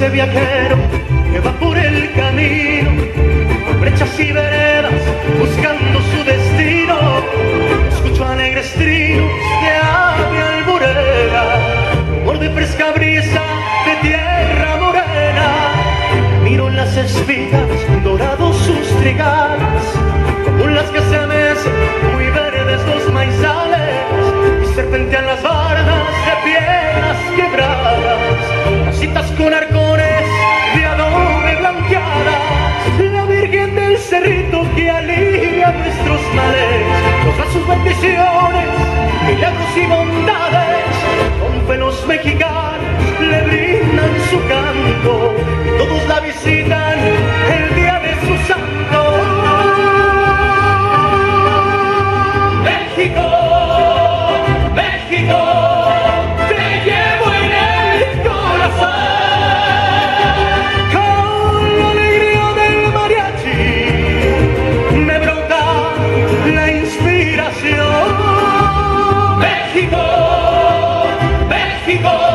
dulce viajero que va por el camino, brechas y veredas, buscando su destino. Escucho alegres trinos de ave alburera, rumor de fresca brisa de tierra morena. Miro las espigas dorados sus trigales con arcones de adobe blanqueada, la Virgen del Cerrito que alivia nuestros males, nos da sus bendiciones, milagros y bondades, con pelos mexicanos le brindan su canto. México.